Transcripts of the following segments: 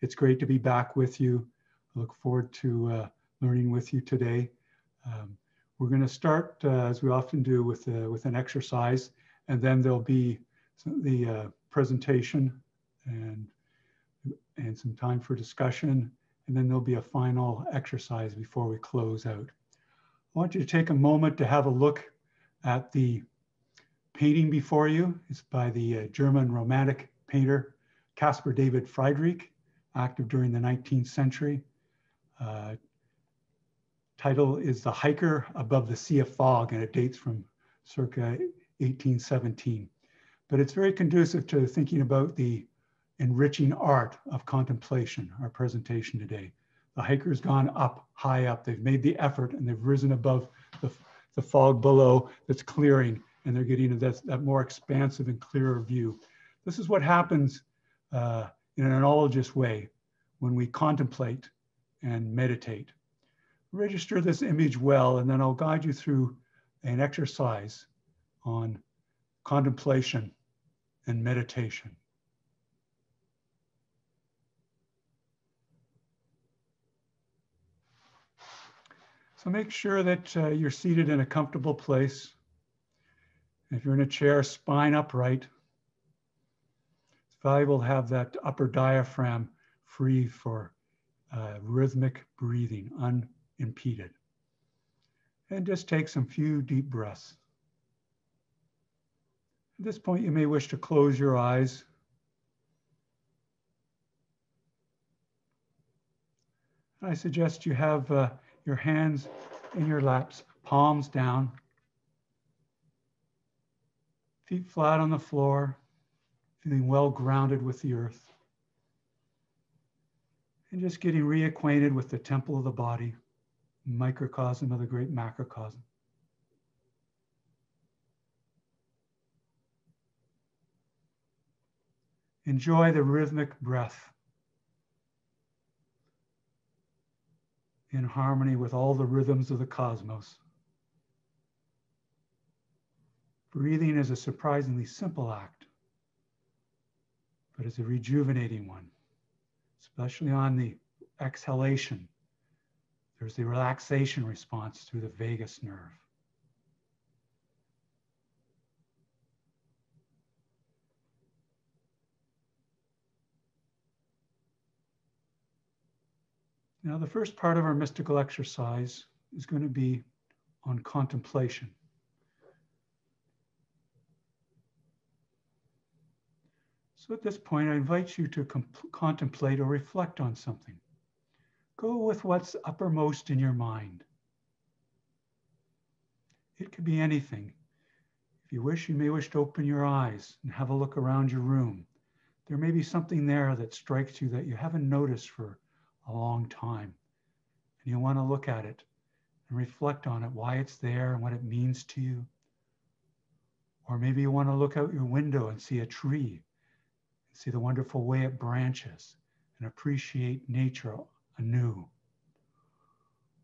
It's great to be back with you. I look forward to uh, learning with you today. Um, we're going to start, uh, as we often do, with, uh, with an exercise, and then there'll be the uh, presentation and, and some time for discussion, and then there'll be a final exercise before we close out. I want you to take a moment to have a look at the painting before you. It's by the uh, German Romantic painter Caspar David Friedrich, active during the 19th century. Uh, title is The Hiker Above the Sea of Fog, and it dates from circa 1817. But it's very conducive to thinking about the enriching art of contemplation, our presentation today. The hiker's gone up, high up. They've made the effort and they've risen above the, the fog below that's clearing, and they're getting that, that more expansive and clearer view. This is what happens uh, in an analogous way when we contemplate and meditate. Register this image well, and then I'll guide you through an exercise on contemplation and meditation. So make sure that uh, you're seated in a comfortable place. If you're in a chair, spine upright. Valuable to have that upper diaphragm free for uh, rhythmic breathing, unimpeded. And just take some few deep breaths. At this point, you may wish to close your eyes. I suggest you have uh, your hands in your laps, palms down, feet flat on the floor, feeling well grounded with the earth. And just getting reacquainted with the temple of the body, microcosm of the great macrocosm. Enjoy the rhythmic breath in harmony with all the rhythms of the cosmos. Breathing is a surprisingly simple act, but it's a rejuvenating one, especially on the exhalation. There's the relaxation response through the vagus nerve. Now, the first part of our mystical exercise is going to be on contemplation. So at this point, I invite you to contemplate or reflect on something. Go with what's uppermost in your mind. It could be anything. If you wish, you may wish to open your eyes and have a look around your room. There may be something there that strikes you that you haven't noticed for a long time. And you want to look at it and reflect on it, why it's there and what it means to you. Or maybe you want to look out your window and see a tree, see the wonderful way it branches and appreciate nature anew.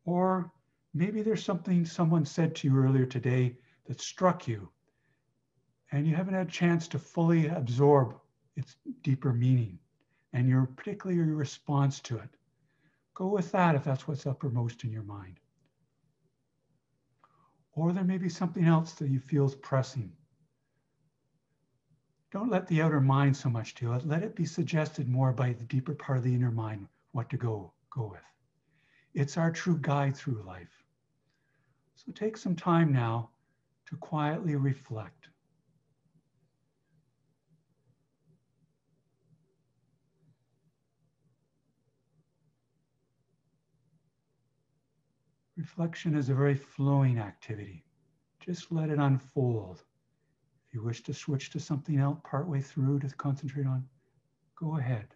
Or maybe there's something someone said to you earlier today that struck you and you haven't had a chance to fully absorb its deeper meaning and your particularly your response to it. Go with that if that's what's uppermost in your mind. Or there may be something else that you feel is pressing. Don't let the outer mind so much do it. Let it be suggested more by the deeper part of the inner mind what to go, go with. It's our true guide through life. So take some time now to quietly reflect. Reflection is a very flowing activity. Just let it unfold. You wish to switch to something else partway through to concentrate on, go ahead.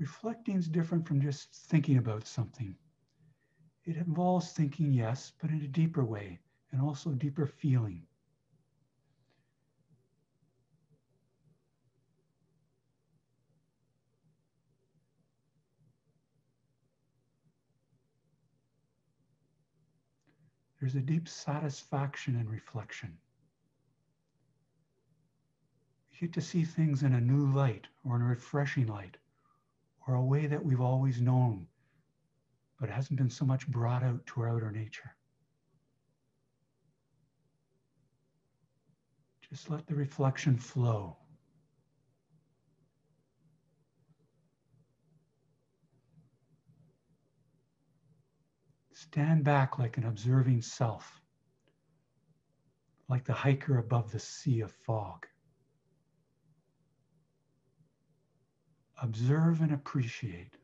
Reflecting is different from just thinking about something. It involves thinking, yes, but in a deeper way and also deeper feeling. There's a deep satisfaction in reflection. You get to see things in a new light or in a refreshing light or a way that we've always known, but hasn't been so much brought out to our outer nature. Just let the reflection flow. Stand back like an observing self, like the hiker above the sea of fog. Observe and appreciate.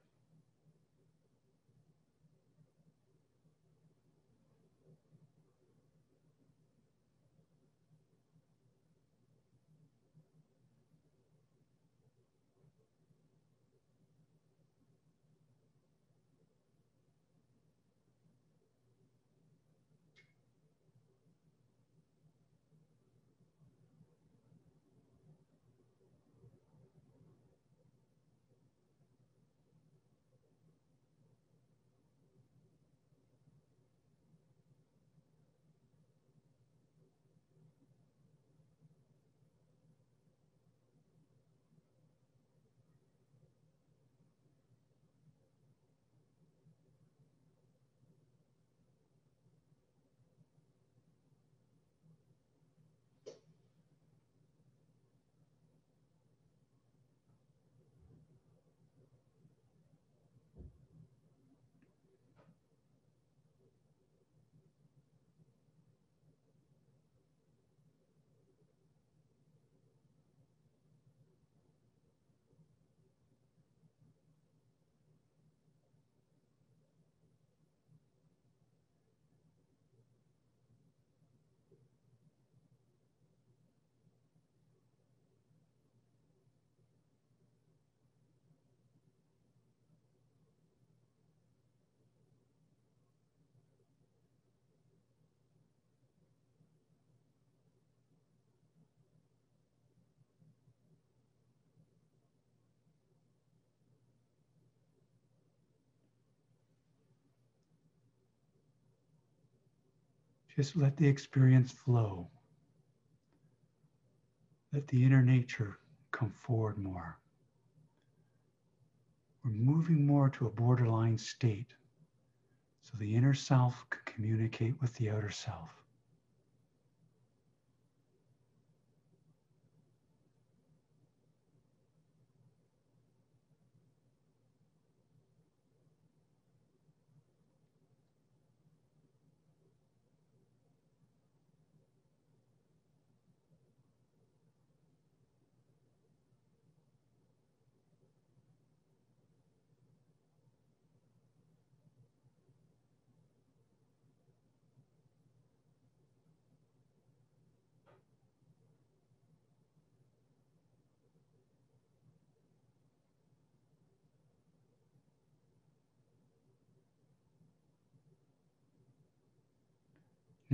Just let the experience flow. Let the inner nature come forward more. We're moving more to a borderline state so the inner self can communicate with the outer self.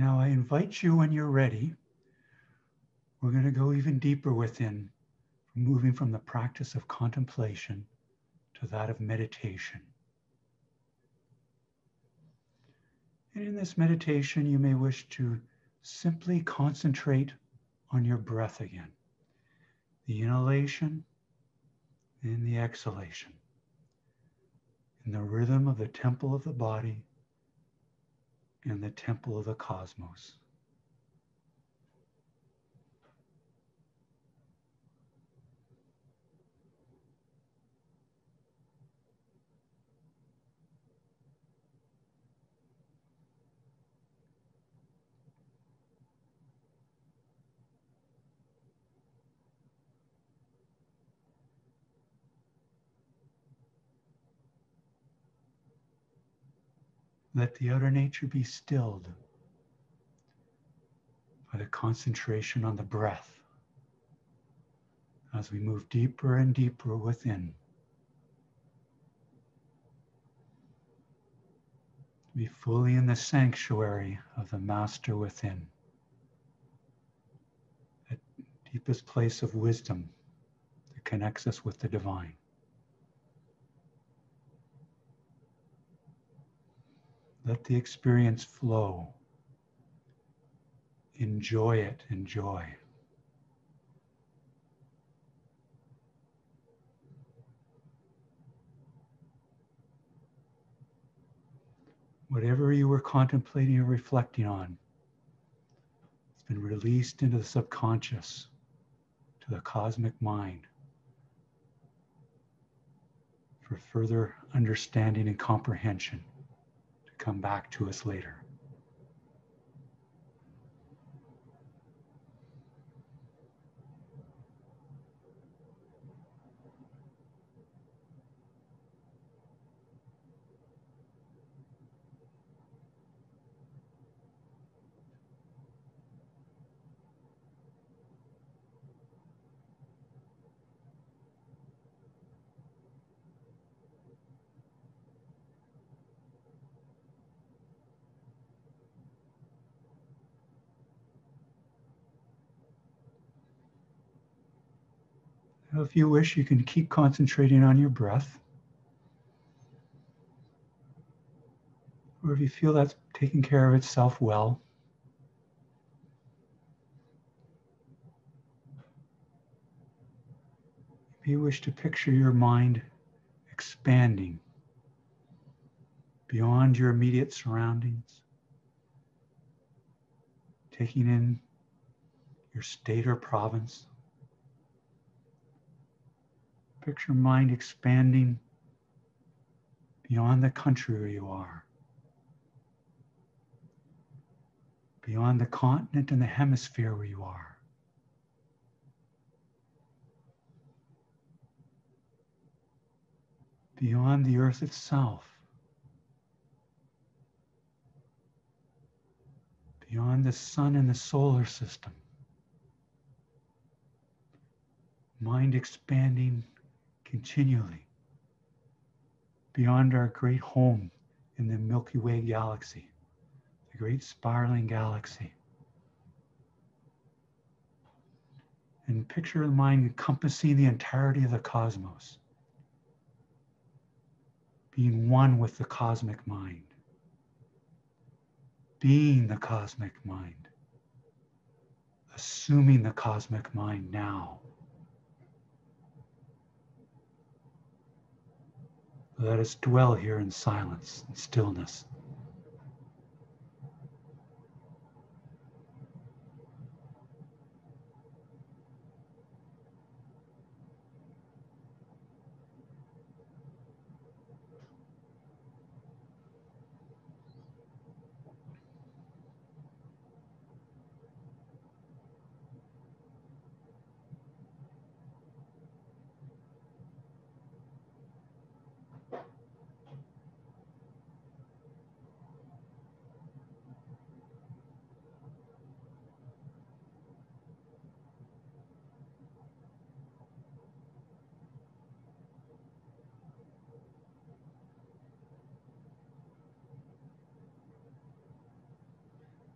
Now I invite you when you're ready, we're going to go even deeper within, moving from the practice of contemplation to that of meditation. And in this meditation, you may wish to simply concentrate on your breath again, the inhalation and the exhalation, in the rhythm of the temple of the body and the temple of the cosmos. Let the outer nature be stilled by the concentration on the breath as we move deeper and deeper within. Be fully in the sanctuary of the Master within, that deepest place of wisdom that connects us with the divine. Let the experience flow. Enjoy it, enjoy. Whatever you were contemplating or reflecting on, it's been released into the subconscious, to the cosmic mind for further understanding and comprehension come back to us later. If you wish, you can keep concentrating on your breath. Or if you feel that's taking care of itself well, if you wish to picture your mind expanding beyond your immediate surroundings, taking in your state or province. Picture mind expanding beyond the country where you are, beyond the continent and the hemisphere where you are. Beyond the earth itself, beyond the sun and the solar system, mind expanding continually beyond our great home in the Milky Way galaxy, the great spiraling galaxy. And picture the mind encompassing the entirety of the cosmos, being one with the cosmic mind, being the cosmic mind, assuming the cosmic mind now. Let us dwell here in silence and stillness.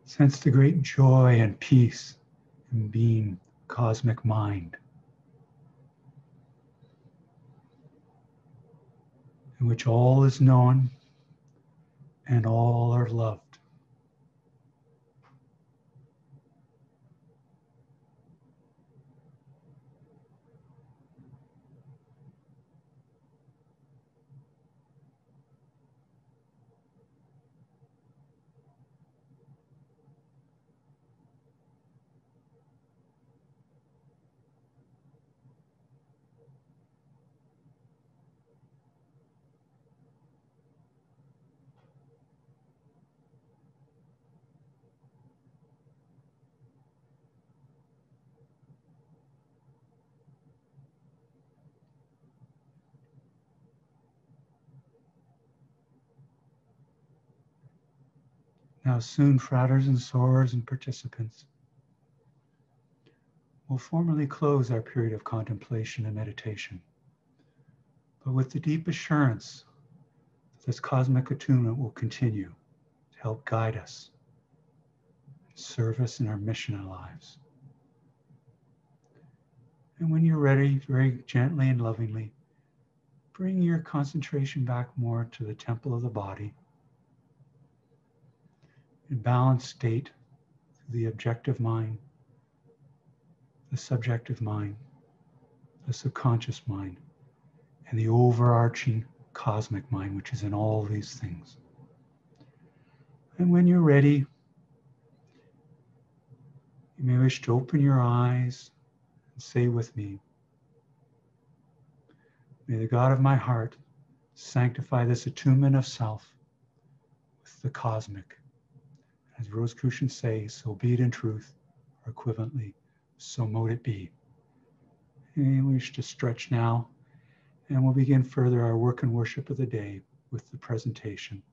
Sense the great joy and peace in being cosmic mind, in which all is known and all are loved. Now, soon, fratres and sorors and participants, will formally close our period of contemplation and meditation, but with the deep assurance that this cosmic attunement will continue to help guide us, serve us in our mission in lives. And when you're ready, very gently and lovingly, bring your concentration back more to the temple of the body in balanced state, the objective mind, the subjective mind, the subconscious mind, and the overarching cosmic mind, which is in all these things. And when you're ready, you may wish to open your eyes and say with me, May the God of my heart sanctify this attunement of self with the cosmic. As Rosicrucians say, so be it in truth, or equivalently, so mote it be. And we wish to stretch now, and we'll begin further our work and worship of the day with the presentation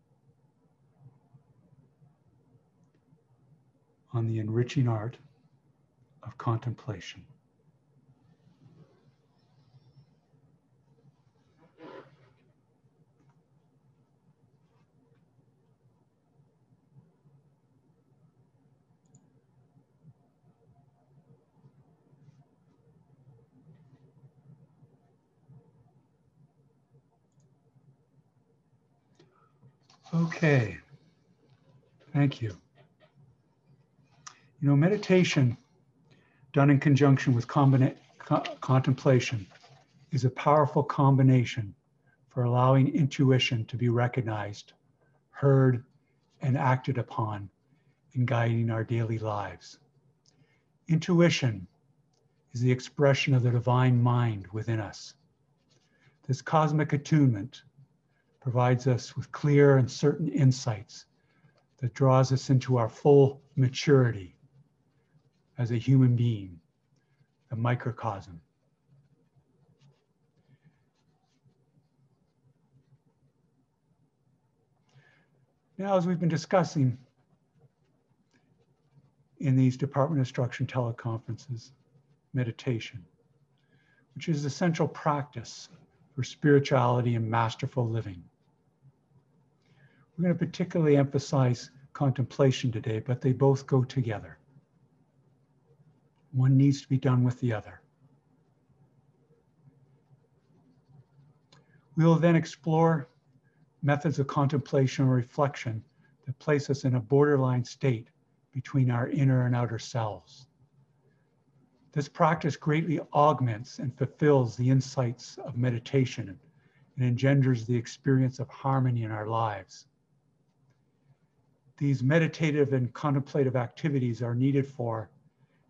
on the enriching art of contemplation. Okay, thank you. You know, meditation done in conjunction with co contemplation is a powerful combination for allowing intuition to be recognized, heard, and acted upon in guiding our daily lives. Intuition is the expression of the divine mind within us. This cosmic attunement provides us with clear and certain insights that draws us into our full maturity as a human being, a microcosm. Now, as we've been discussing in these Department of Instruction teleconferences, meditation, which is the central practice for spirituality and masterful living. We're going to particularly emphasize contemplation today, but they both go together. One needs to be done with the other. We will then explore methods of contemplation or reflection that place us in a borderline state between our inner and outer selves. This practice greatly augments and fulfills the insights of meditation and engenders the experience of harmony in our lives. These meditative and contemplative activities are needed for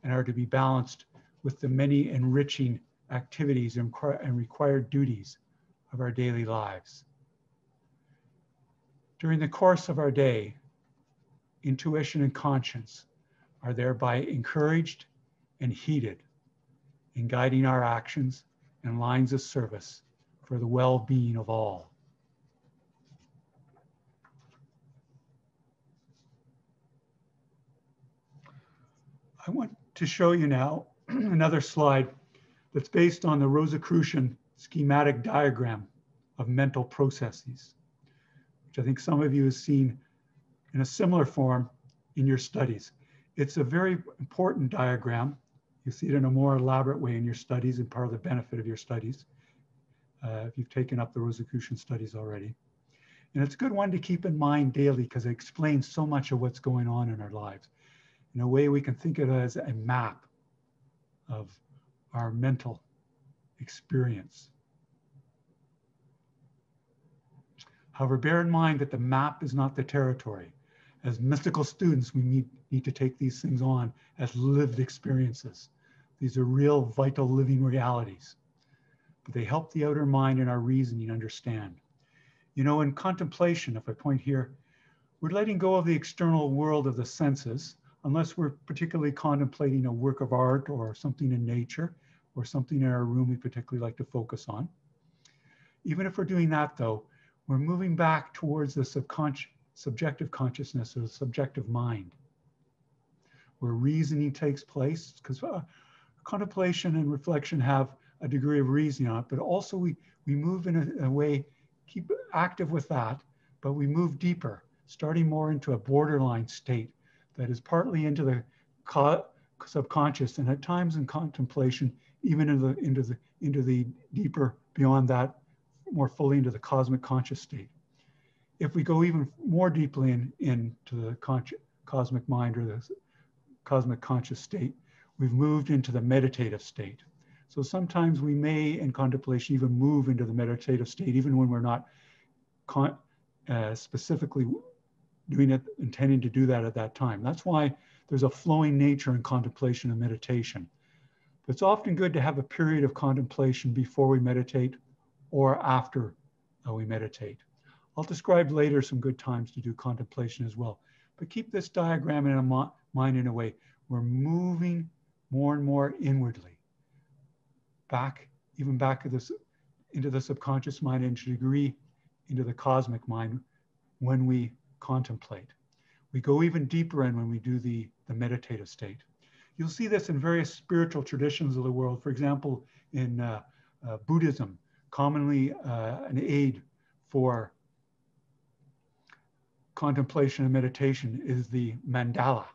and are to be balanced with the many enriching activities and required duties of our daily lives. During the course of our day, intuition and conscience are thereby encouraged and heeded in guiding our actions and lines of service for the well being of all. I want to show you now another slide that's based on the Rosicrucian schematic diagram of mental processes, which I think some of you have seen in a similar form in your studies. It's a very important diagram. You see it in a more elaborate way in your studies and part of the benefit of your studies, uh, if you've taken up the Rosicrucian studies already. And it's a good one to keep in mind daily because it explains so much of what's going on in our lives in a way we can think of it as a map of our mental experience. However, bear in mind that the map is not the territory. As mystical students, we need, need to take these things on as lived experiences. These are real, vital, living realities. But they help the outer mind and our reasoning understand. You know, in contemplation, if I point here, we're letting go of the external world of the senses unless we're particularly contemplating a work of art or something in nature or something in our room we particularly like to focus on. Even if we're doing that though, we're moving back towards the subconscious, subjective consciousness or the subjective mind, where reasoning takes place, because uh, contemplation and reflection have a degree of reasoning on it, but also we, we move in a, a way, keep active with that, but we move deeper, starting more into a borderline state that is partly into the subconscious and at times in contemplation, even into the, into the, into the deeper beyond that, more fully into the cosmic conscious state. If we go even more deeply in, into the cosmic mind or the cosmic conscious state, we've moved into the meditative state. So sometimes we may, in contemplation, even move into the meditative state, even when we're not uh, specifically doing it, intending to do that at that time. That's why there's a flowing nature in contemplation and meditation. But it's often good to have a period of contemplation before we meditate or after uh, we meditate. I'll describe later some good times to do contemplation as well. But keep this diagram in mind in a way. We're moving more and more inwardly, back, even back this, into the subconscious mind and to degree into the cosmic mind when we contemplate. We go even deeper in when we do the, the meditative state. You'll see this in various spiritual traditions of the world. For example, in uh, uh, Buddhism, commonly uh, an aid for contemplation and meditation is the mandala,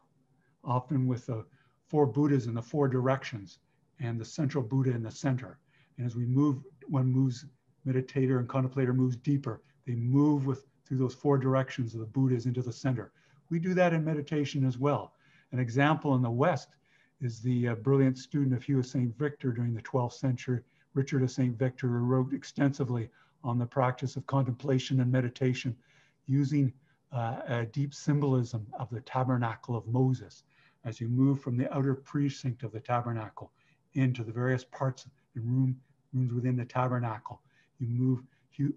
often with the four Buddhas in the four directions and the central Buddha in the center. And as we move, one moves, meditator and contemplator moves deeper, they move with through those four directions of the Buddhas into the center. We do that in meditation as well. An example in the West is the uh, brilliant student of Hugh of St. Victor during the 12th century, Richard of St. Victor, who wrote extensively on the practice of contemplation and meditation using uh, a deep symbolism of the tabernacle of Moses as you move from the outer precinct of the tabernacle into the various parts and room, rooms within the tabernacle. You move, Hugh,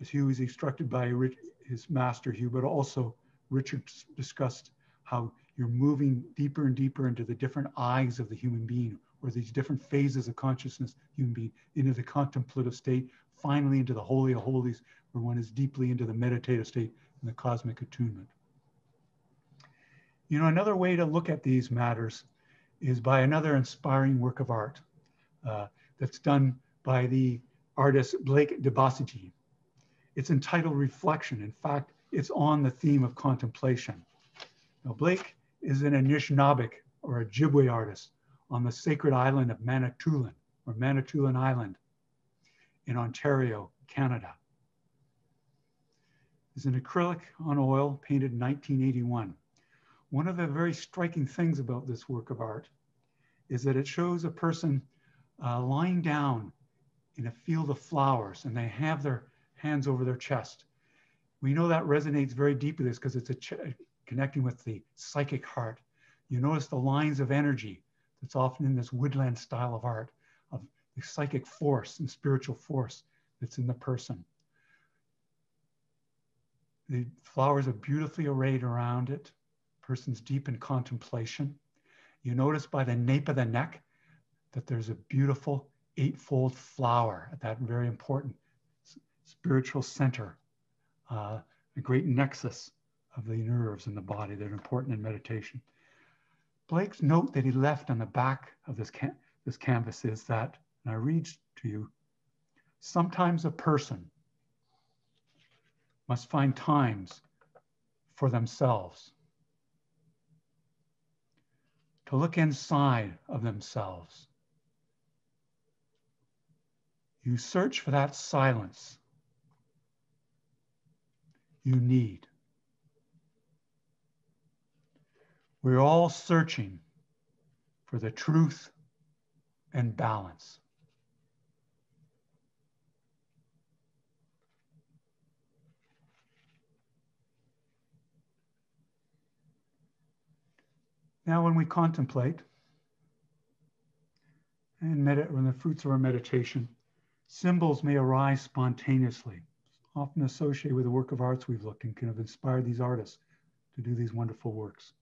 as Hugh was instructed by his master Hugh, but also Richard discussed how you're moving deeper and deeper into the different eyes of the human being or these different phases of consciousness human being into the contemplative state finally into the holy of holies where one is deeply into the meditative state and the cosmic attunement. You know another way to look at these matters is by another inspiring work of art uh, that's done by the artist blake Debassige it's entitled reflection in fact it's on the theme of contemplation now blake is an Anishinaabeg or Ojibwe artist on the sacred island of Manitoulin or Manitoulin Island in Ontario, Canada. It's an acrylic on oil painted in 1981. One of the very striking things about this work of art is that it shows a person uh, lying down in a field of flowers and they have their hands over their chest. We know that resonates very deeply with because it's a connecting with the psychic heart. You notice the lines of energy that's often in this woodland style of art, of the psychic force and spiritual force that's in the person. The flowers are beautifully arrayed around it. Person's deep in contemplation. You notice by the nape of the neck that there's a beautiful eightfold flower at that very important spiritual center, uh, a great nexus of the nerves in the body that are important in meditation. Blake's note that he left on the back of this, this canvas is that, and I read to you, sometimes a person must find times for themselves, to look inside of themselves. You search for that silence you need. We're all searching for the truth and balance. Now, when we contemplate and medit- when the fruits of our meditation, symbols may arise spontaneously, often associated with the work of arts we've looked and can have inspired these artists to do these wonderful works.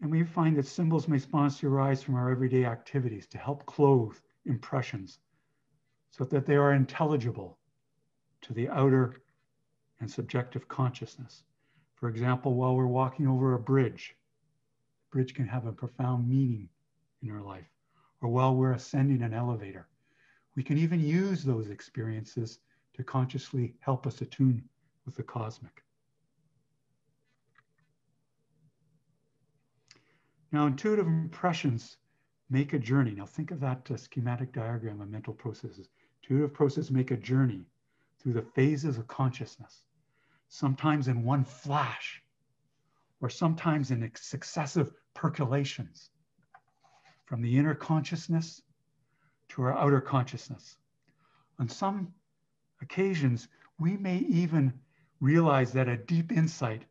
And we find that symbols may spontaneously arise from our everyday activities to help clothe impressions so that they are intelligible to the outer and subjective consciousness. For example, while we're walking over a bridge, the bridge can have a profound meaning in our life, or while we're ascending an elevator. We can even use those experiences to consciously help us attune with the cosmic. Now, intuitive impressions make a journey. Now, think of that uh, schematic diagram of mental processes. Intuitive processes make a journey through the phases of consciousness. sometimes in one flash, or sometimes in successive percolations from the inner consciousness to our outer consciousness. On some occasions, we may even realize that a deep insight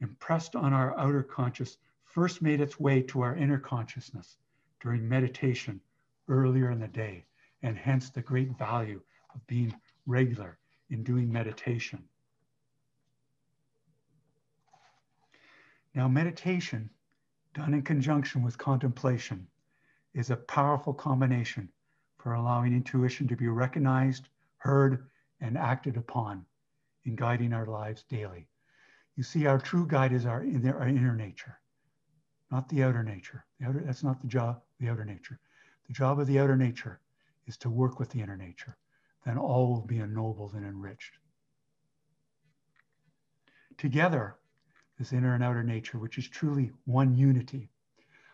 impressed on our outer conscious first made its way to our inner consciousness during meditation earlier in the day, and hence the great value of being regular in doing meditation. Now, meditation done in conjunction with contemplation is a powerful combination for allowing intuition to be recognized, heard, and acted upon in guiding our lives daily. You see, our true guide is our, our inner nature, not the outer nature. The outer, that's not the job the outer nature. The job of the outer nature is to work with the inner nature. Then all will be ennobled and enriched. Together, this inner and outer nature, which is truly one unity.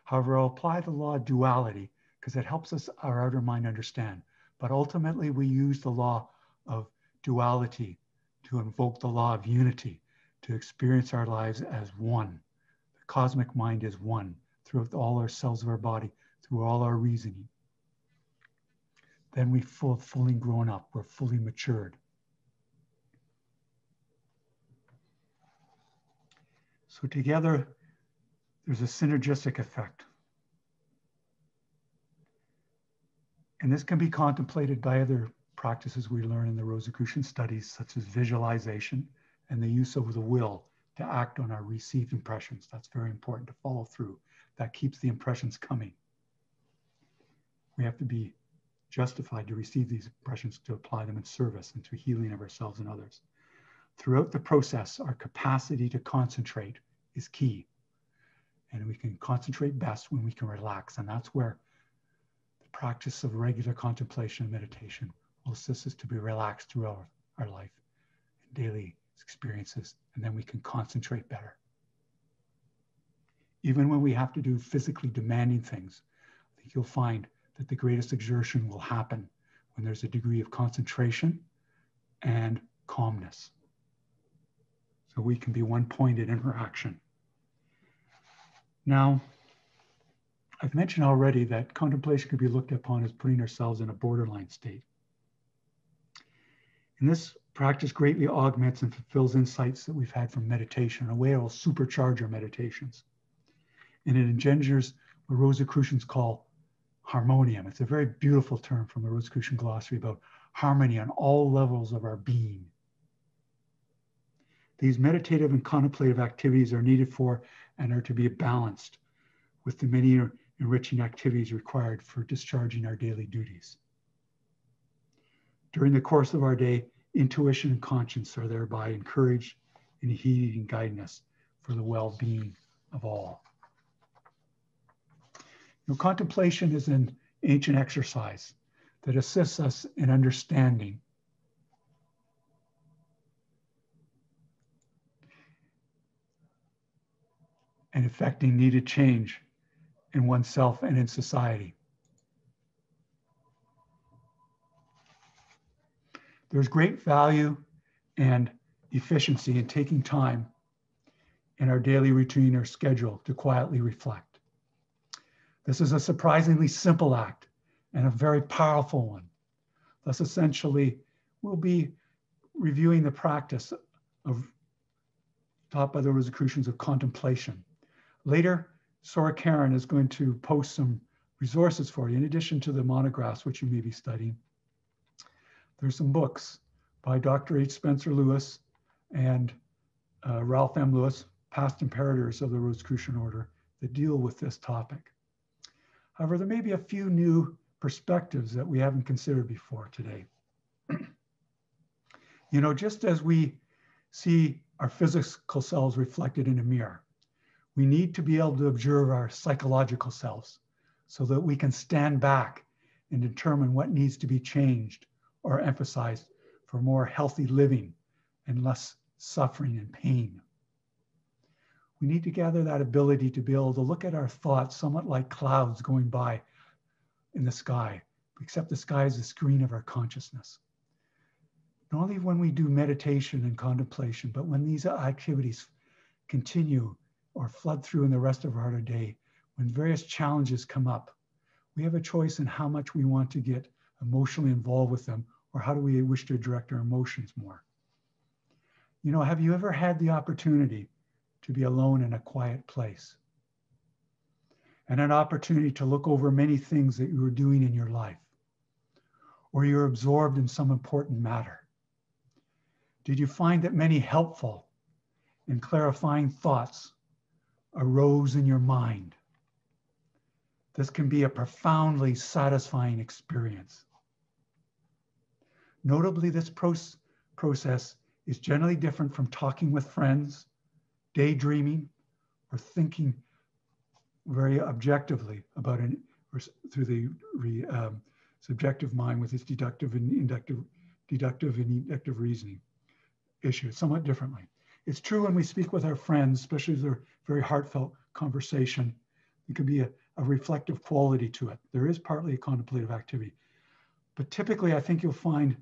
However, I'll apply the law of duality because it helps us, our outer mind, understand. But ultimately, we use the law of duality to invoke the law of unity, to experience our lives as one. The cosmic mind is one throughout all our cells of our body, through all our reasoning. Then we full, fully grown up, we're fully matured. So together, there's a synergistic effect. And this can be contemplated by other practices we learn in the Rosicrucian studies, such as visualization and the use of the will to act on our received impressions. That's very important to follow through. That keeps the impressions coming. We have to be justified to receive these impressions to apply them in service and to healing of ourselves and others. Throughout the process, our capacity to concentrate is key. And we can concentrate best when we can relax. And that's where the practice of regular contemplation and meditation will assist us to be relaxed throughout our life and daily experiences. And then we can concentrate better. Even when we have to do physically demanding things, I think you'll find that the greatest exertion will happen when there's a degree of concentration and calmness. So we can be one pointed interaction. Now, I've mentioned already that contemplation could be looked upon as putting ourselves in a borderline state. And this practice greatly augments and fulfills insights that we've had from meditation in a way it will supercharge our meditations. And it engenders what Rosicrucians call harmonium. It's a very beautiful term from the Rosicrucian glossary about harmony on all levels of our being. These meditative and contemplative activities are needed for and are to be balanced with the many enriching activities required for discharging our daily duties. During the course of our day, intuition and conscience are thereby encouraged and heeded and guiding us for the well-being of all. Know, contemplation is an ancient exercise that assists us in understanding and effecting needed change in oneself and in society. There's great value and efficiency in taking time in our daily routine or schedule to quietly reflect. This is a surprisingly simple act and a very powerful one. Thus, essentially, we'll be reviewing the practice of taught by the Rosicrucians of contemplation. Later, Soror Karen is going to post some resources for you in addition to the monographs which you may be studying. There's some books by Dr. H. Spencer Lewis and uh, Ralph M. Lewis, past imperators of the Rosicrucian order that deal with this topic. However, there may be a few new perspectives that we haven't considered before today. you know, just as we see our physical selves reflected in a mirror, we need to be able to observe our psychological selves so that we can stand back and determine what needs to be changed or emphasized for more healthy living and less suffering and pain. We need to gather that ability to be able to look at our thoughts somewhat like clouds going by in the sky, except the sky is the screen of our consciousness. not only when we do meditation and contemplation, but when these activities continue or flood through in the rest of our day, when various challenges come up, we have a choice in how much we want to get emotionally involved with them or how do we wish to direct our emotions more. You know, have you ever had the opportunity to be alone in a quiet place? And an opportunity to look over many things that you were doing in your life, or you're absorbed in some important matter. Did you find that many helpful and clarifying thoughts arose in your mind? This can be a profoundly satisfying experience. Notably, this process is generally different from talking with friends, daydreaming, or thinking very objectively about an or through the re, um, subjective mind with its deductive and inductive, deductive and inductive reasoning issue somewhat differently. It's true when we speak with our friends, especially if they're very heartfelt conversation, it can be a, a reflective quality to it. There is partly a contemplative activity. But typically, I think you'll find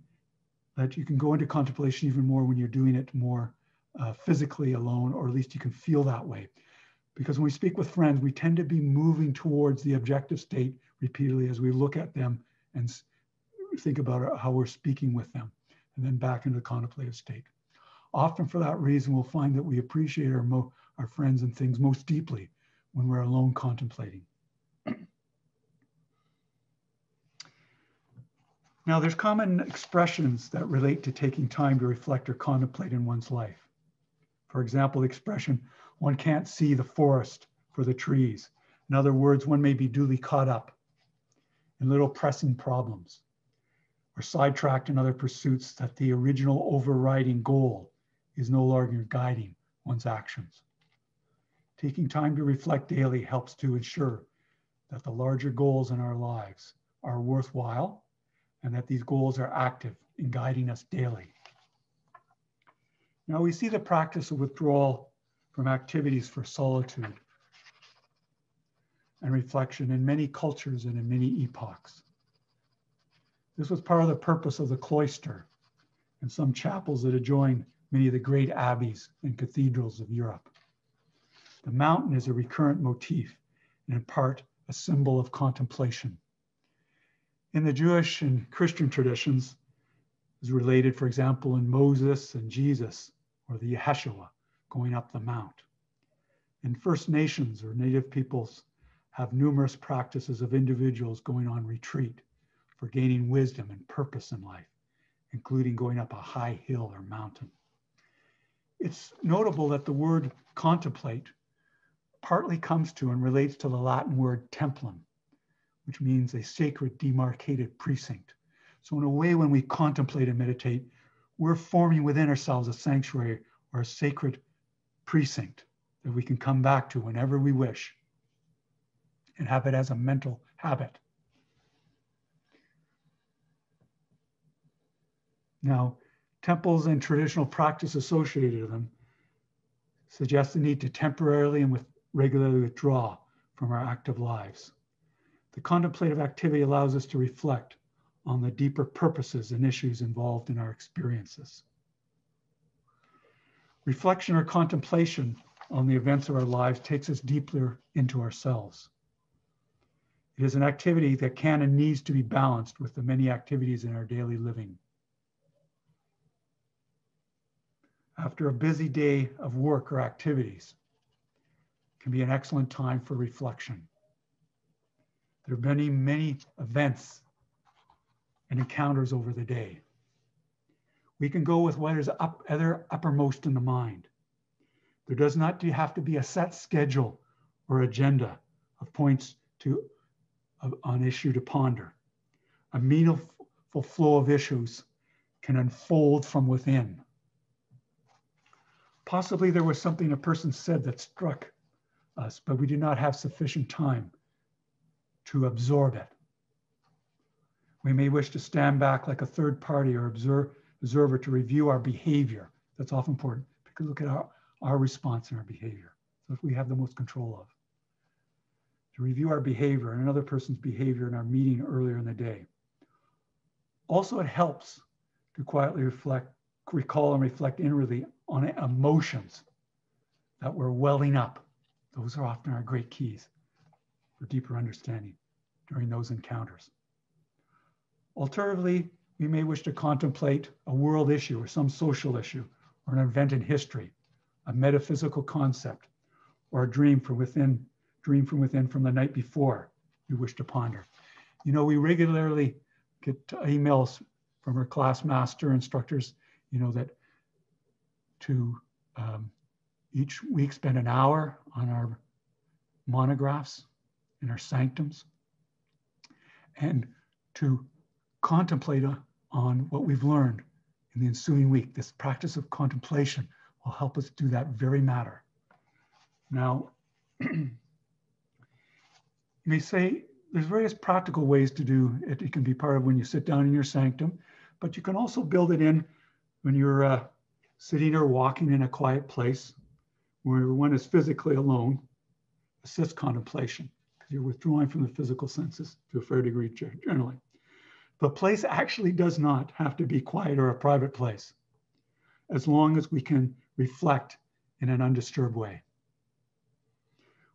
that you can go into contemplation even more when you're doing it more uh, physically alone, or at least you can feel that way. Because when we speak with friends, we tend to be moving towards the objective state repeatedly as we look at them and think about how we're speaking with them, and then back into the contemplative state. Often, for that reason, we'll find that we appreciate our, our friends and things most deeply when we're alone contemplating. Now, there's common expressions that relate to taking time to reflect or contemplate in one's life. For example, the expression, one can't see the forest for the trees. In other words, one may be duly caught up in little pressing problems or sidetracked in other pursuits that the original overriding goal is no longer guiding one's actions. Taking time to reflect daily helps to ensure that the larger goals in our lives are worthwhile and that these goals are active in guiding us daily. Now we see the practice of withdrawal from activities for solitude and reflection in many cultures and in many epochs. This was part of the purpose of the cloister and some chapels that adjoin many of the great abbeys and cathedrals of Europe. The mountain is a recurrent motif and in part a symbol of contemplation in the Jewish and Christian traditions is related, for example, in Moses and Jesus or the Yeshua going up the mount. And First Nations or Native peoples have numerous practices of individuals going on retreat for gaining wisdom and purpose in life, including going up a high hill or mountain. It's notable that the word contemplate partly comes to and relates to the Latin word templum, which means a sacred demarcated precinct. So, in a way, when we contemplate and meditate, we're forming within ourselves a sanctuary or a sacred precinct that we can come back to whenever we wish and have it as a mental habit. Now, temples and traditional practice associated with them suggest the need to temporarily and with regularly withdraw from our active lives. The contemplative activity allows us to reflect on the deeper purposes and issues involved in our experiences. Reflection or contemplation on the events of our lives takes us deeper into ourselves. It is an activity that can and needs to be balanced with the many activities in our daily living. After a busy day of work or activities, can be an excellent time for reflection. There are many, many events and encounters over the day. We can go with what is up, other uppermost in the mind. There does not have to be a set schedule or agenda of points to of, on issue to ponder. A meaningful flow of issues can unfold from within. Possibly there was something a person said that struck us, but we did not have sufficient time to absorb it. We may wish to stand back like a third party or observe, observer to review our behavior. That's often important because look at our, our response and our behavior. So if we have the most control of. To review our behavior and another person's behavior in our meeting earlier in the day. Also, it helps to quietly reflect, recall and reflect inwardly on emotions that were welling up. Those are often our great keys for deeper understanding during those encounters. Alternatively, we may wish to contemplate a world issue or some social issue or an event in history, a metaphysical concept, or a dream from within, dream from within from the night before we wish to ponder. You know, we regularly get emails from our class master instructors, you know, that to um, each week spend an hour on our monographs in our sanctums and to contemplate on what we've learned in the ensuing week. This practice of contemplation will help us do that very matter. Now, you may say there's various practical ways to do it. It can be part of when you sit down in your sanctum, but you can also build it in when you're uh, sitting or walking in a quiet place where one is physically alone, assist contemplation because you're withdrawing from the physical senses to a fair degree generally. The place actually does not have to be quiet or a private place, as long as we can reflect in an undisturbed way.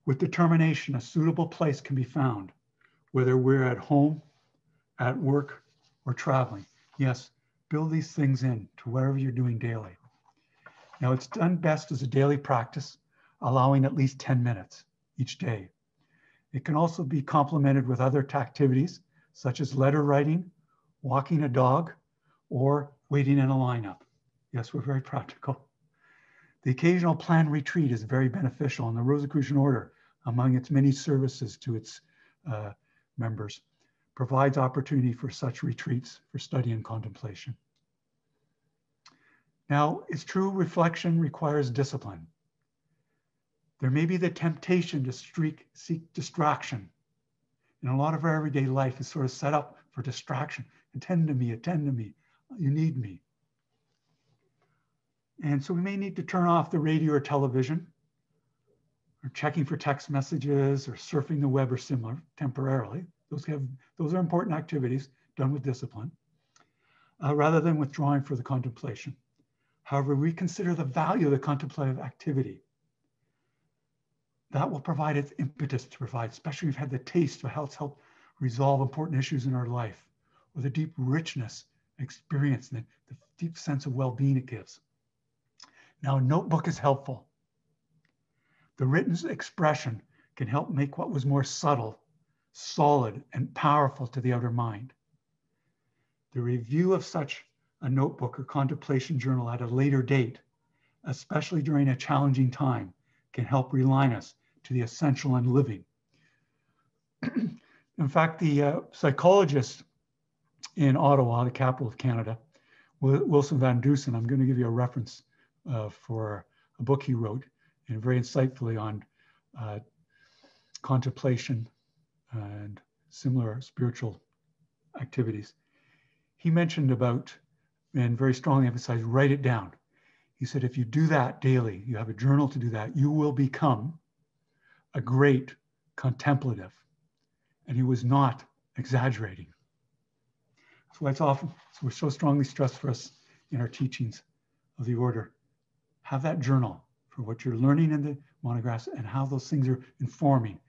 With determination, a suitable place can be found, whether we're at home, at work, or traveling. Yes, build these things in to whatever you're doing daily. Now, it's done best as a daily practice, allowing at least 10 minutes each day. It can also be complemented with other activities such as letter writing, walking a dog, or waiting in a lineup. Yes, we're very practical. The occasional planned retreat is very beneficial, and the Rosicrucian Order, among its many services to its uh, members, provides opportunity for such retreats for study and contemplation. Now, it's true reflection requires discipline. There may be the temptation to streak, seek distraction. And a lot of our everyday life is sort of set up for distraction. Attend to me, attend to me. You need me. And so we may need to turn off the radio or television, or checking for text messages, or surfing the web or similar temporarily. Those, have, those are important activities done with discipline, uh, rather than withdrawing for the contemplation. However, we consider the value of the contemplative activity. That will provide its impetus to provide, especially if we've had the taste of how it's helped resolve important issues in our life or the deep richness, experience, and the, the deep sense of well-being it gives. Now, a notebook is helpful. The written expression can help make what was more subtle, solid, and powerful to the outer mind. The review of such a notebook or contemplation journal at a later date, especially during a challenging time, can help realign us to the essential and living. In fact, the uh, psychologist in Ottawa, the capital of Canada, Wilson Van Dusen. I'm going to give you a reference uh, for a book he wrote, and very insightfully on uh, contemplation and similar spiritual activities. He mentioned about, and very strongly emphasized, write it down. He said, if you do that daily, you have a journal to do that, you will become a great contemplative. And he was not exaggerating. That's why it's often, so we're so strongly stressed for us in our teachings of the order. Have that journal for what you're learning in the monographs and how those things are informing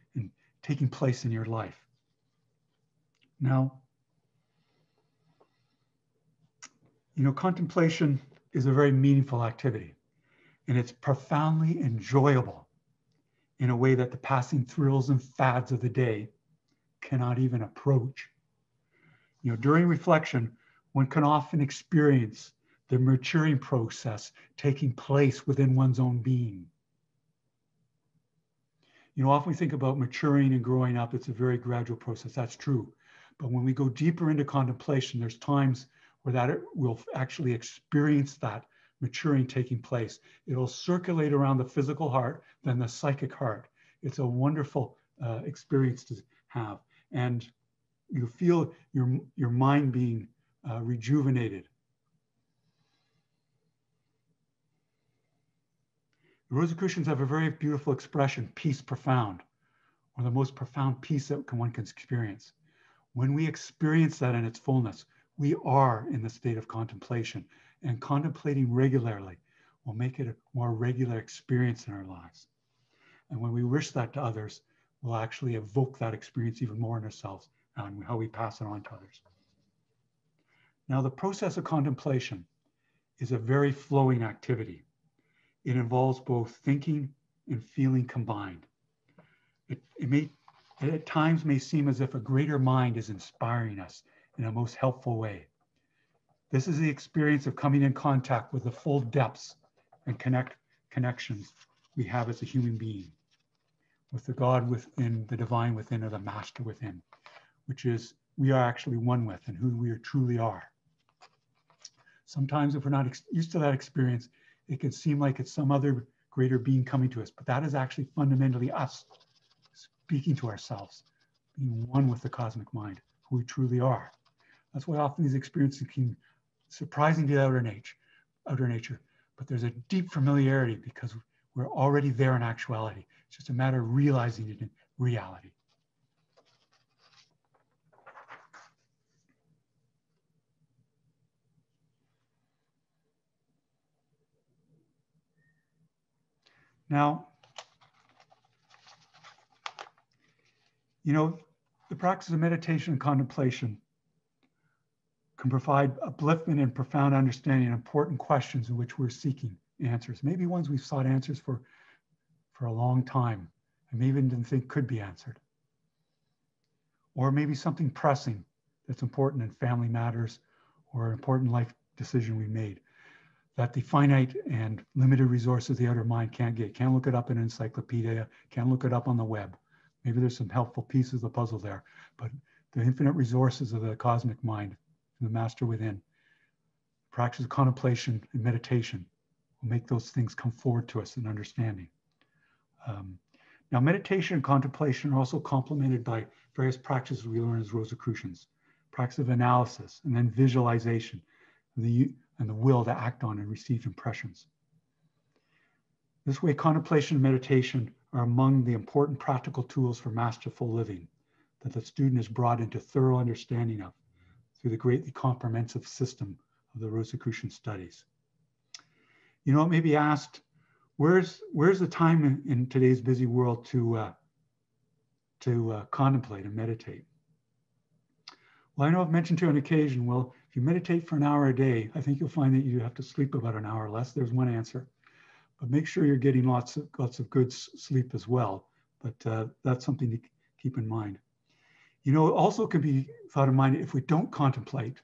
taking place in your life. Now, you know, contemplation is a very meaningful activity and it's profoundly enjoyable in a way that the passing thrills and fads of the day cannot even approach. You know, during reflection, one can often experience the maturing process taking place within one's own being. You know, often we think about maturing and growing up, it's a very gradual process. That's true. But when we go deeper into contemplation, there's times where that will actually experience that maturing taking place. It'll circulate around the physical heart, then the psychic heart. It's a wonderful uh, experience to have. And you feel your, your mind being uh, rejuvenated. The Rosicrucians have a very beautiful expression, peace profound, or the most profound peace that one can experience. When we experience that in its fullness, We are in the state of contemplation, and contemplating regularly will make it a more regular experience in our lives. And when we wish that to others, we'll actually evoke that experience even more in ourselves and how we pass it on to others. Now, the process of contemplation is a very flowing activity. It involves both thinking and feeling combined. It, it may, at times may seem as if a greater mind is inspiring us in a most helpful way. This is the experience of coming in contact with the full depths and connect connections we have as a human being with the God within, the divine within, or the master within, which is we are actually one with and who we are truly are. Sometimes if we're not used to that experience, it can seem like it's some other greater being coming to us, but that is actually fundamentally us speaking to ourselves, being one with the cosmic mind, who we truly are. That's why often these experiences can surprising to outer nature, outer nature, but there's a deep familiarity because we're already there in actuality. It's just a matter of realizing it in reality. Now, you know, the practice of meditation and contemplation can provide upliftment and profound understanding of important questions in which we're seeking answers, maybe ones we've sought answers for for a long time and maybe even didn't think could be answered. Or maybe something pressing that's important in family matters or an important life decision we made that the finite and limited resources of the outer mind can't get. Can't look it up in an encyclopedia, can't look it up on the web. Maybe there's some helpful pieces of the puzzle there, but the infinite resources of the cosmic mind the master within. Practice of contemplation and meditation will make those things come forward to us in understanding. Um, now, meditation and contemplation are also complemented by various practices we learn as Rosicrucians, practice of analysis, and then visualization, the, and the will to act on and receive impressions. This way, contemplation and meditation are among the important practical tools for masterful living that the student is brought into thorough understanding of through the greatly comprehensive system of the Rosicrucian studies. You know, it may be asked, where's, where's the time in, in today's busy world to, uh, to uh, contemplate and meditate? Well, I know I've mentioned to you on occasion, well, if you meditate for an hour a day, I think you'll find that you have to sleep about an hour less. There's one answer. But make sure you're getting lots of, lots of good sleep as well. But uh, that's something to keep in mind. You know, also can be thought in mind if we don't contemplate,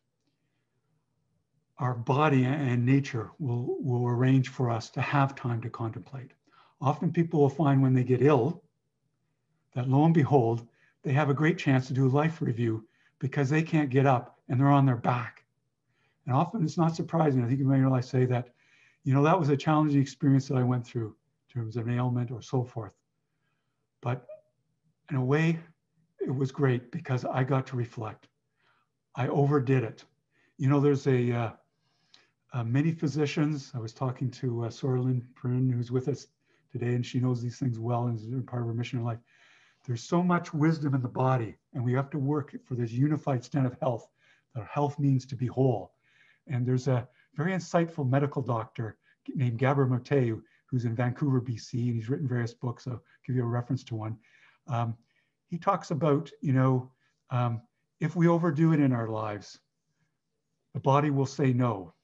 our body and nature will, will arrange for us to have time to contemplate. Often people will find when they get ill that lo and behold, they have a great chance to do a life review because they can't get up and they're on their back. And often it's not surprising. I think you may realize say that, you know, that was a challenging experience that I went through in terms of an ailment or so forth. But in a way, it was great because I got to reflect. I overdid it. You know, there's a, uh, uh, many physicians. I was talking to uh, Sorlin Prin, who's with us today, and she knows these things well and is part of her mission in life. There's so much wisdom in the body, and we have to work for this unified stand of health. That health means to be whole. And there's a very insightful medical doctor named Gabor Mate, who's in Vancouver, BC, and he's written various books. I'll give you a reference to one. Um, he talks about, you know, um, if we overdo it in our lives, the body will say no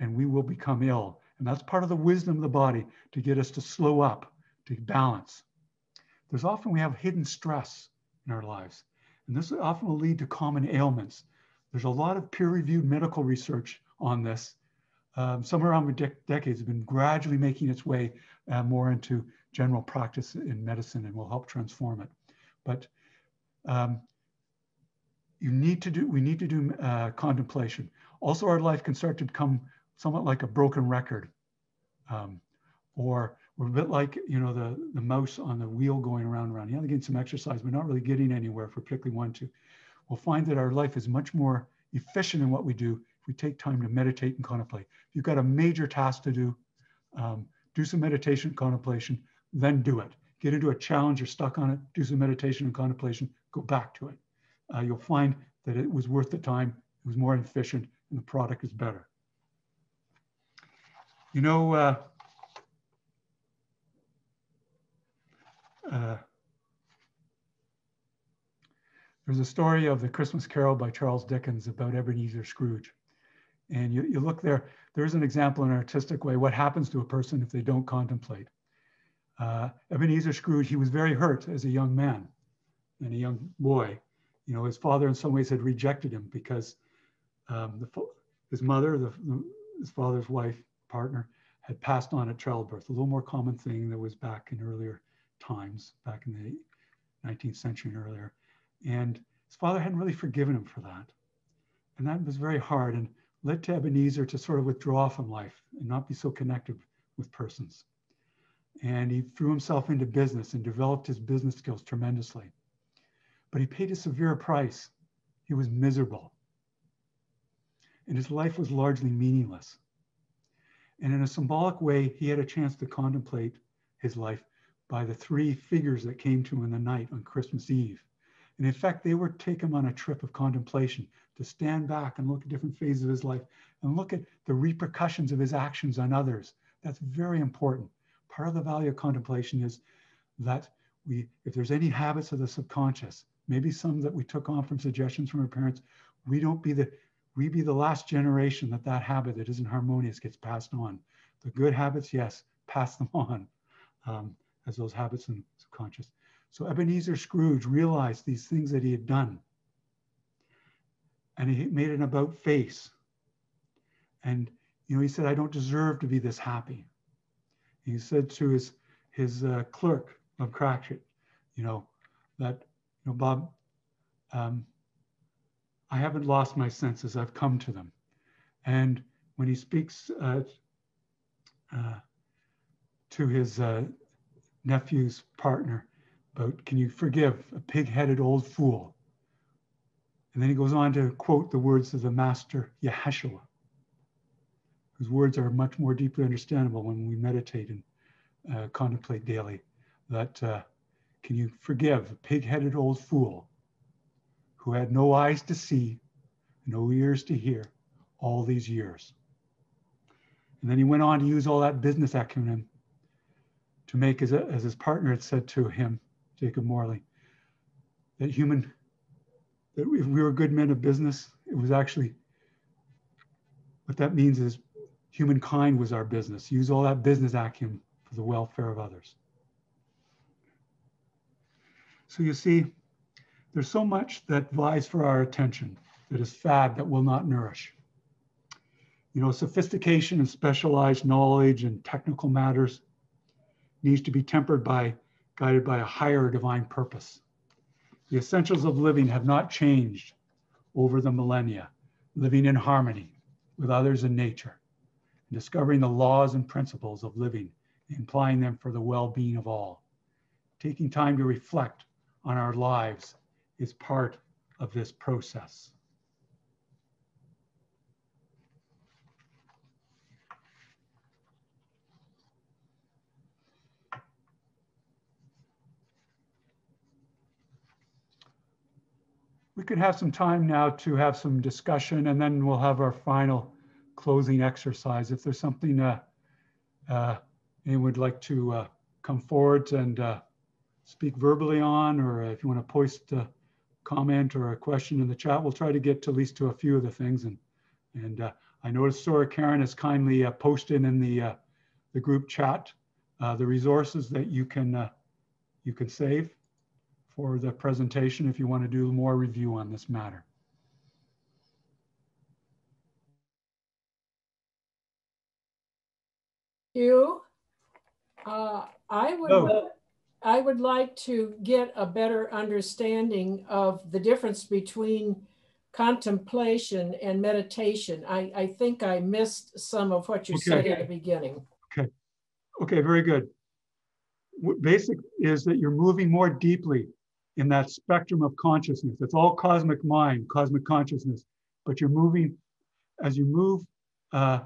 and we will become ill. And that's part of the wisdom of the body to get us to slow up, to balance. There's often we have hidden stress in our lives, and this often will lead to common ailments. There's a lot of peer reviewed medical research on this. Um, somewhere around de- decades, have been gradually making its way uh, more into general practice in medicine and will help transform it. But um, you need to do, we need to do uh, contemplation. Also, our life can start to become somewhat like a broken record. Um, or we're a bit like, you know, the, the mouse on the wheel going around and around. Yeah, getting some exercise, but not really getting anywhere we particularly want to. We'll find that our life is much more efficient in what we do if we take time to meditate and contemplate. If you've got a major task to do, um, do some meditation, and contemplation, then do it get into a challenge, you're stuck on it, do some meditation and contemplation, go back to it. Uh, you'll find that it was worth the time, it was more efficient, and the product is better. You know, uh, uh, there's a story of the Christmas Carol by Charles Dickens about Ebenezer Scrooge. And you, you look there, there's an example in an artistic way, what happens to a person if they don't contemplate. Uh, Ebenezer Scrooge, he was very hurt as a young man and a young boy. You know, his father in some ways had rejected him because um, the, his mother, the, the, his father's wife, partner, had passed on at childbirth, a little more common thing that was back in earlier times, back in the 19th century and earlier. And his father hadn't really forgiven him for that. And that was very hard and led to Ebenezer to sort of withdraw from life and not be so connected with persons. And he threw himself into business and developed his business skills tremendously. But he paid a severe price. He was miserable. And his life was largely meaningless. And in a symbolic way, he had a chance to contemplate his life by the three figures that came to him in the night on Christmas Eve. And in fact, they were taken on a trip of contemplation to stand back and look at different phases of his life and look at the repercussions of his actions on others. That's very important. Part of the value of contemplation is that we, if there's any habits of the subconscious, maybe some that we took on from suggestions from our parents, we don't be the, we be the last generation that that habit that isn't harmonious gets passed on. The good habits, yes, pass them on um, as those habits in subconscious. So Ebenezer Scrooge realized these things that he had done. And he made an about face. And, you know, he said, I don't deserve to be this happy. He said to his, his uh, clerk of Cratchit, you know, that, you know, Bob, um, I haven't lost my senses. I've come to them. And when he speaks uh, uh, to his uh, nephew's partner, but can you forgive a pig-headed old fool? And then he goes on to quote the words of the master Yeshua, whose words are much more deeply understandable when we meditate and uh, contemplate daily. That uh, can you forgive a pig-headed old fool who had no eyes to see, no ears to hear all these years? And then he went on to use all that business acumen to make, as, a, as his partner had said to him, Jacob Marley, that human, that if we were good men of business, it was actually, what that means is humankind was our business. Use all that business acumen for the welfare of others. So you see, there's so much that vies for our attention that is fad that will not nourish. You know, sophistication and specialized knowledge and technical matters needs to be tempered by guided by a higher divine purpose. The essentials of living have not changed over the millennia, living in harmony with others and nature, and discovering the laws and principles of living, and applying them for the well-being of all. Taking time to reflect on our lives is part of this process. We could have some time now to have some discussion and then we'll have our final closing exercise. If there's something uh, uh, anyone would like to uh, come forward and uh, speak verbally on, or if you want to post a comment or a question in the chat, we'll try to get to at least to a few of the things. And, and uh, I noticed Soror Karen has kindly uh, posted in the, the group chat the resources that you can, you can save for the presentation if you want to do more review on this matter. You, uh, I would, oh. I would like to get a better understanding of the difference between contemplation and meditation. I, I think I missed some of what you okay. said at the beginning. Okay. Okay, very good. Basic is that you're moving more deeply in that spectrum of consciousness. It's all cosmic mind, cosmic consciousness. But you're moving as you move uh,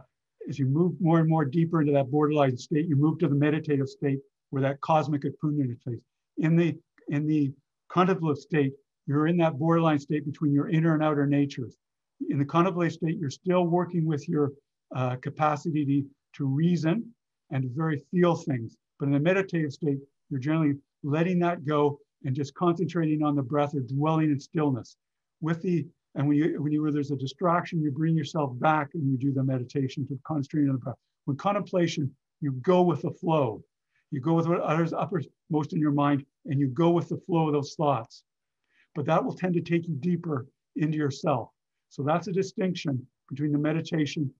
as you move more and more deeper into that borderline state. You move to the meditative state where that cosmic attunement takes place. In the in the contemplative state, you're in that borderline state between your inner and outer natures. in the contemplative state, you're still working with your uh, capacity to, to reason and to very feel things. But in the meditative state, you're generally letting that go and just concentrating on the breath or dwelling in stillness. With the and when you when you where there's a distraction, you bring yourself back and you do the meditation to concentrating on the breath. When contemplation, you go with the flow. You go with what others uppermost in your mind, and you go with the flow of those thoughts. But that will tend to take you deeper into yourself. So that's a distinction between the meditation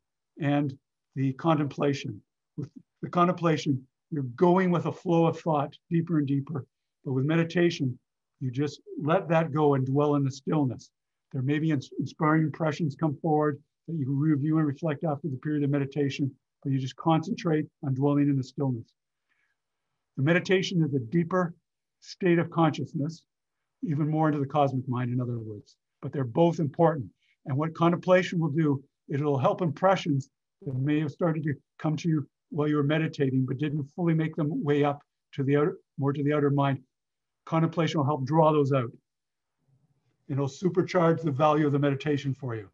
and the contemplation. With the contemplation, you're going with a flow of thought deeper and deeper. But with meditation, you just let that go and dwell in the stillness. There may be inspiring impressions come forward that you can review and reflect after the period of meditation, but you just concentrate on dwelling in the stillness. The meditation is a deeper state of consciousness, even more into the cosmic mind, in other words. But they're both important. And what contemplation will do, it'll help impressions that may have started to come to you while you were meditating, but didn't fully make them way up to the outer, more to the outer mind. Contemplation will help draw those out. It'll supercharge the value of the meditation for you.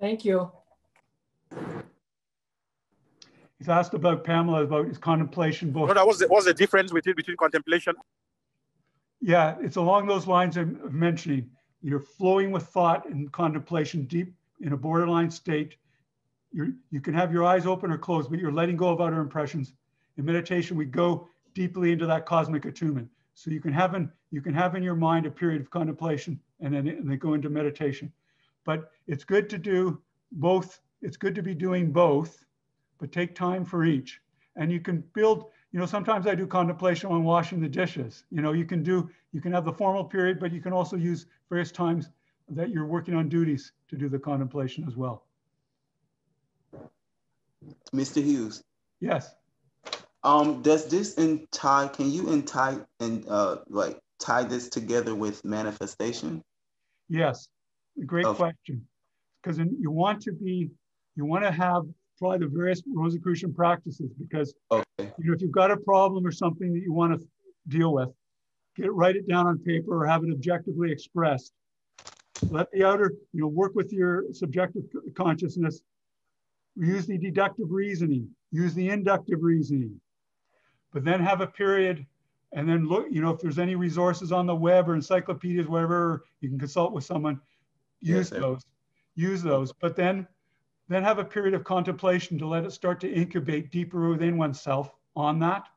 Thank you. He's asked about Pamela about his contemplation book. No, what's the, what's the difference between, between contemplation? Yeah, it's along those lines I'm mentioning. You're flowing with thought and contemplation deep in a borderline state. You're, you can have your eyes open or closed, but you're letting go of outer impressions. In meditation, we go deeply into that cosmic attunement. So you can have in, you can have in your mind a period of contemplation and then, and then go into meditation. But it's good to do both. It's good to be doing both but take time for each. And you can build, you know, sometimes I do contemplation when washing the dishes. You know, you can do, you can have the formal period, but you can also use various times that you're working on duties to do the contemplation as well. Mr. Hughes. Yes. Um, does this in tie, can you in tie and uh like tie this together with manifestation? Yes, great okay. question. Because you want to be, you want to have try the various Rosicrucian practices because okay. you know if you've got a problem or something that you want to deal with, get write it down on paper or have it objectively expressed. Let the outer, you know, work with your subjective consciousness. Use the deductive reasoning. Use the inductive reasoning. But then have a period and then look, you know, if there's any resources on the web or encyclopedias, whatever, you can consult with someone. Use yes, those. Use those. But then then have a period of contemplation to let it start to incubate deeper within oneself on that.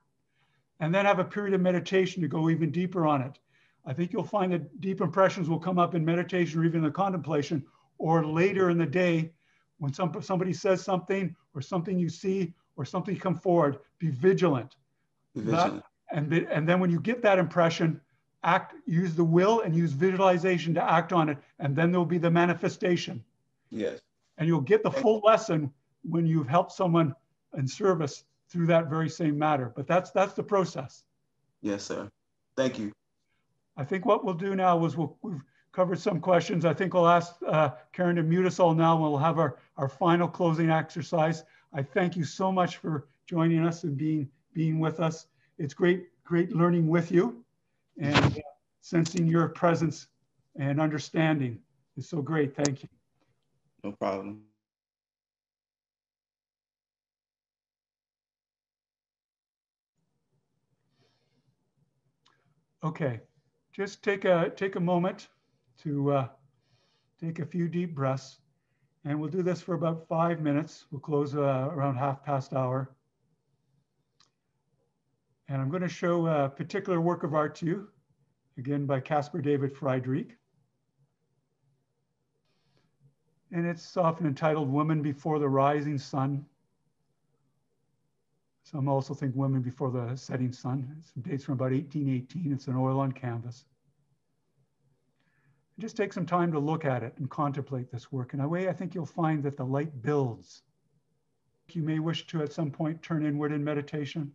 And then have a period of meditation to go even deeper on it. I think you'll find that deep impressions will come up in meditation or even in the contemplation or later in the day when some, somebody says something or something you see or something come forward, be vigilant. That, and, and then when you get that impression, act, use the will and use visualization to act on it. And then there'll be the manifestation. Yes and you'll get the full lesson when you've helped someone in service through that very same matter. But that's that's the process. Yes, sir. Thank you. I think what we'll do now is we'll, we've covered some questions. I think I'll ask uh, Karen to mute us all now. And we'll have our, our final closing exercise. I thank you so much for joining us and being being with us. It's great, great learning with you and uh, sensing your presence and understanding is so great. Thank you. No problem. Okay, just take a take a moment to uh, take a few deep breaths, and we'll do this for about five minutes. We'll close uh, around half past hour. And I'm going to show a particular work of art to you, again by Caspar David Friedrich. and it's often entitled Women Before the Rising Sun. Some also think Women Before the Setting Sun. It dates from about 1818. It's an oil on canvas. Just take some time to look at it and contemplate this work. In a way, I think you'll find that the light builds. You may wish to at some point turn inward in meditation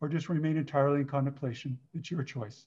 or just remain entirely in contemplation. It's your choice.